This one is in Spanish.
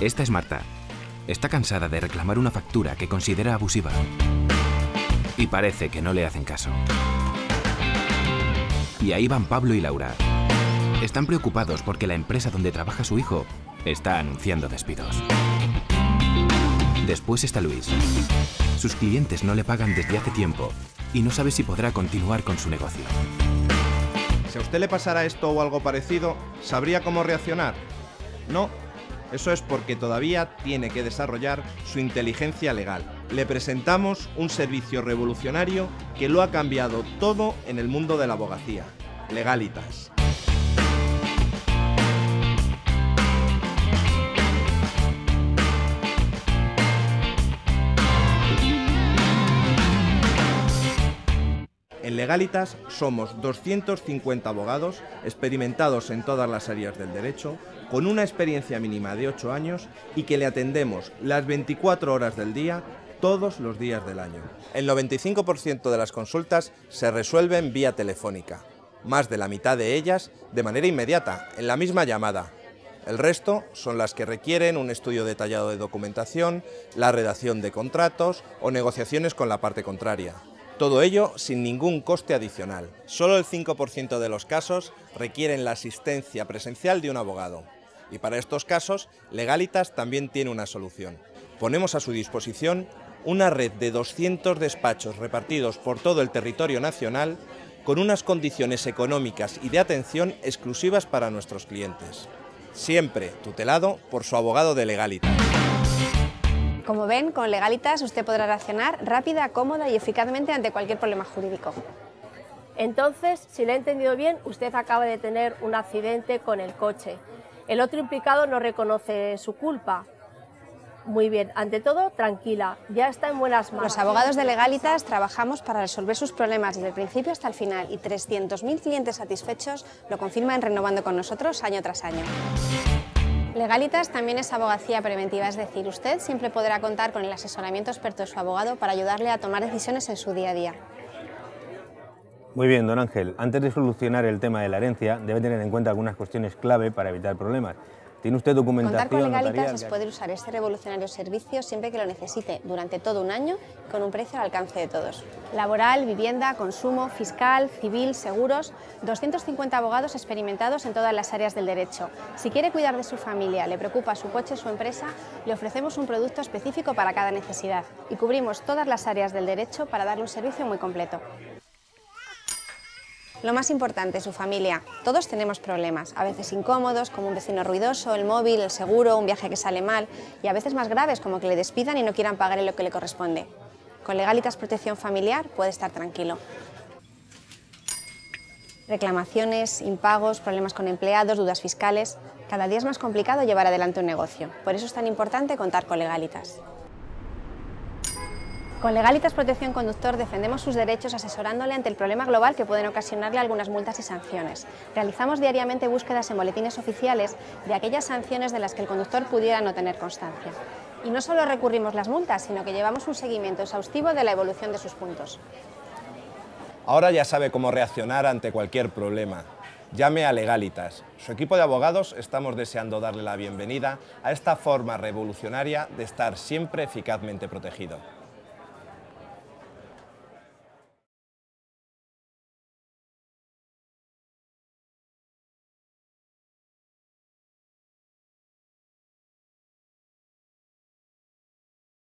Esta es Marta. Está cansada de reclamar una factura que considera abusiva. Y parece que no le hacen caso. Y ahí van Pablo y Laura. Están preocupados porque la empresa donde trabaja su hijo está anunciando despidos. Después está Luis. Sus clientes no le pagan desde hace tiempo y no sabe si podrá continuar con su negocio. Si a usted le pasara esto o algo parecido, ¿sabría cómo reaccionar? No, eso es porque todavía tiene que desarrollar su inteligencia legal. Le presentamos un servicio revolucionario que lo ha cambiado todo en el mundo de la abogacía. Legalitas. Legalitas somos 250 abogados experimentados en todas las áreas del derecho, con una experiencia mínima de 8 años y que le atendemos las 24 horas del día todos los días del año. El 95% de las consultas se resuelven vía telefónica, más de la mitad de ellas de manera inmediata, en la misma llamada. El resto son las que requieren un estudio detallado de documentación, la redacción de contratos o negociaciones con la parte contraria. Todo ello sin ningún coste adicional. Solo el 5% de los casos requieren la asistencia presencial de un abogado. Y para estos casos, Legalitas también tiene una solución. Ponemos a su disposición una red de 200 despachos repartidos por todo el territorio nacional con unas condiciones económicas y de atención exclusivas para nuestros clientes. Siempre tutelado por su abogado de Legalitas. Como ven, con Legalitas usted podrá reaccionar rápida, cómoda y eficazmente ante cualquier problema jurídico. Entonces, si le he entendido bien, usted acaba de tener un accidente con el coche. El otro implicado no reconoce su culpa. Muy bien, ante todo, tranquila, ya está en buenas manos. Los abogados de Legalitas trabajamos para resolver sus problemas desde el principio hasta el final y 300.000 clientes satisfechos lo confirman renovando con nosotros año tras año. Legalitas también es abogacía preventiva, es decir, usted siempre podrá contar con el asesoramiento experto de su abogado para ayudarle a tomar decisiones en su día a día. Muy bien, don Ángel. Antes de solucionar el tema de la herencia, debe tener en cuenta algunas cuestiones clave para evitar problemas. ¿Tiene usted documentación Contar con Legalitas poder usar este revolucionario servicio siempre que lo necesite, durante todo un año, con un precio al alcance de todos. Laboral, vivienda, consumo, fiscal, civil, seguros, 250 abogados experimentados en todas las áreas del derecho. Si quiere cuidar de su familia, le preocupa su coche su empresa, le ofrecemos un producto específico para cada necesidad y cubrimos todas las áreas del derecho para darle un servicio muy completo. Lo más importante, su familia. Todos tenemos problemas, a veces incómodos, como un vecino ruidoso, el móvil, el seguro, un viaje que sale mal, y a veces más graves, como que le despidan y no quieran pagarle lo que le corresponde. Con Legalitas Protección Familiar puede estar tranquilo. Reclamaciones, impagos, problemas con empleados, dudas fiscales. Cada día es más complicado llevar adelante un negocio. Por eso es tan importante contar con Legalitas. Con Legalitas Protección Conductor defendemos sus derechos asesorándole ante el problema global que pueden ocasionarle algunas multas y sanciones. Realizamos diariamente búsquedas en boletines oficiales de aquellas sanciones de las que el conductor pudiera no tener constancia. Y no solo recurrimos las multas, sino que llevamos un seguimiento exhaustivo de la evolución de sus puntos. Ahora ya sabe cómo reaccionar ante cualquier problema. Llame a Legalitas. Su equipo de abogados estamos deseando darle la bienvenida a esta forma revolucionaria de estar siempre eficazmente protegido.